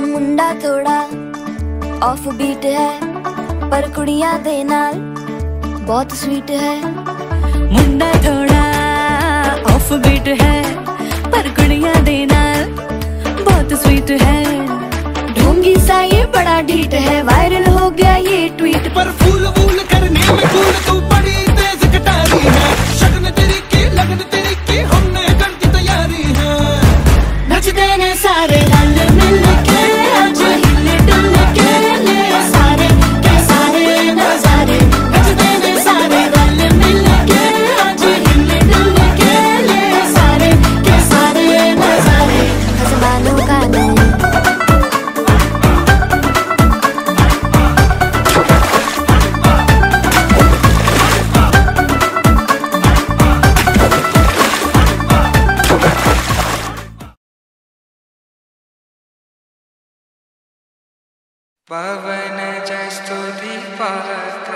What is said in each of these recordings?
ਮੁੰਡਾ ਥੋੜਾ of beat ਹੈ ਪਰ ਕੁੜੀਆਂ ਦੇ ਨਾਲ ਬਹੁਤ ਸਵੀਟ ਹੈ ਮੁੰਡਾ ਥੋੜਾ ਆਫ ਬੀਟ ਹੈ ਪਰ ਕੁੜੀਆਂ ਦੇ ਨਾਲ ਬਹੁਤ ਸਵੀਟ ਹੈ ढोंगी सा ये बड़ा ढीठ है वायरल हो गया ये ट्वीट पर फूल वूल करने में फूल तू पवन च स्तुति पर्वत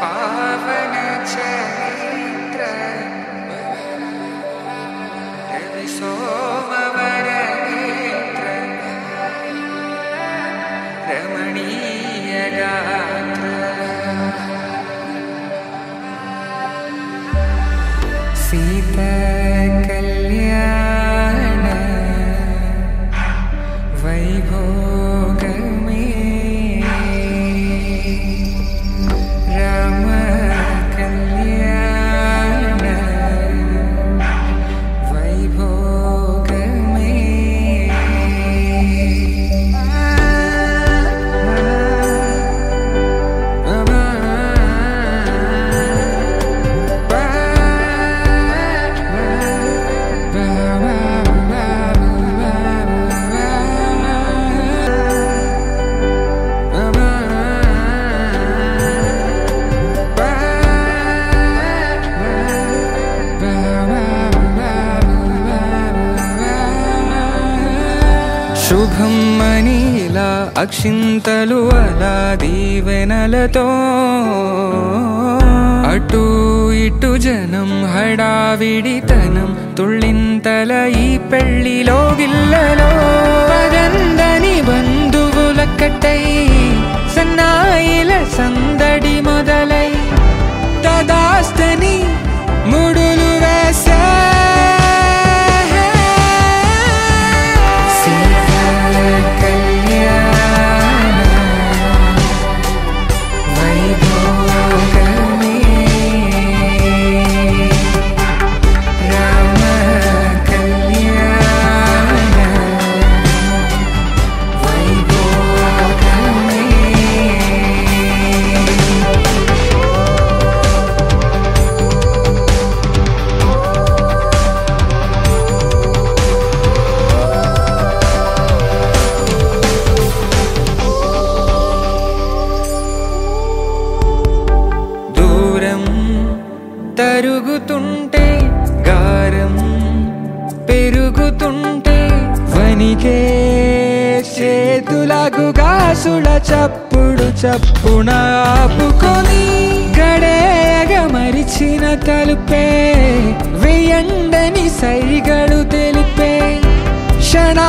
पावन चेन्द्रविशोमवरमणीयगात्र सीत శుభం మనీలా అక్షింతలు అలా దీవెనలతో అటు ఇటు జనం హడావిడితనం తుళ్ళింతల ఈ పెళ్లిలో గిల్లలో పదందని బంధువులక్కటై పెరుగుతుంటే గారం పెరుగుతుంటే వనికే చేతులకు గాసుల చప్పుడు చప్పున ఆపుకొని గడేగ మరిచిన తలుపే వెయ్యండని సైగడు తెలిపే క్షణా